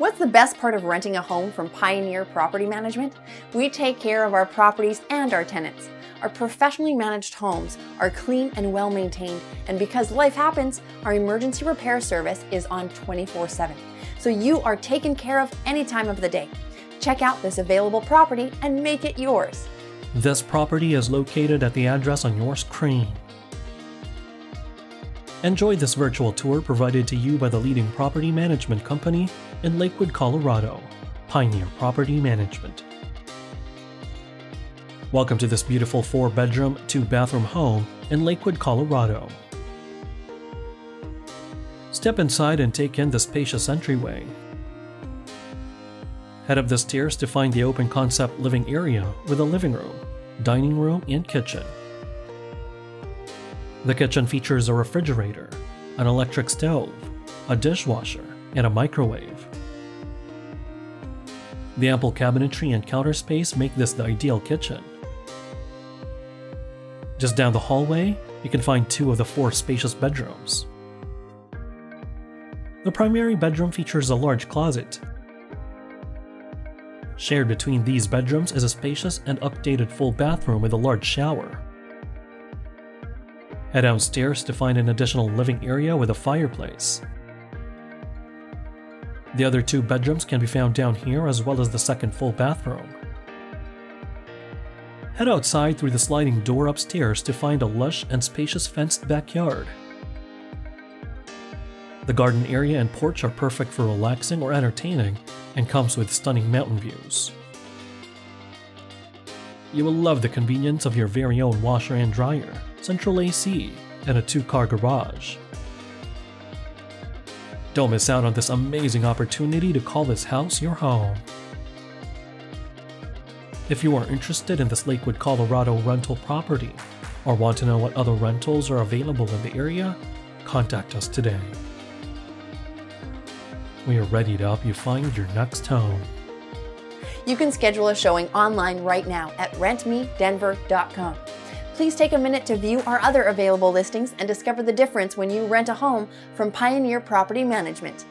What's the best part of renting a home from Pioneer Property Management? We take care of our properties and our tenants. Our professionally managed homes are clean and well maintained, and because life happens, our emergency repair service is on 24 7. So you are taken care of any time of the day. Check out this available property and make it yours. This property is located at the address on your screen. Enjoy this virtual tour provided to you by the leading property management company in Lakewood, Colorado, Pioneer Property Management. Welcome to this beautiful 4 bedroom, 2 bathroom home in Lakewood, Colorado. Step inside and take in the spacious entryway. Head up the stairs to find the open concept living area with a living room, dining room, and kitchen. The kitchen features a refrigerator, an electric stove, a dishwasher, and a microwave. The ample cabinetry and counter space make this the ideal kitchen. Just down the hallway, you can find two of the four spacious bedrooms. The primary bedroom features a large closet. Shared between these bedrooms is a spacious and updated full bathroom with a large shower. Head downstairs to find an additional living area with a fireplace. The other two bedrooms can be found down here as well as the second full bathroom. Head outside through the sliding door upstairs to find a lush and spacious fenced backyard. The garden area and porch are perfect for relaxing or entertaining and comes with stunning mountain views. You will love the convenience of your very own washer and dryer central AC, and a two-car garage. Don't miss out on this amazing opportunity to call this house your home. If you are interested in this Lakewood, Colorado rental property, or want to know what other rentals are available in the area, contact us today. We are ready to help you find your next home. You can schedule a showing online right now at rentmedenver.com. Please take a minute to view our other available listings and discover the difference when you rent a home from Pioneer Property Management.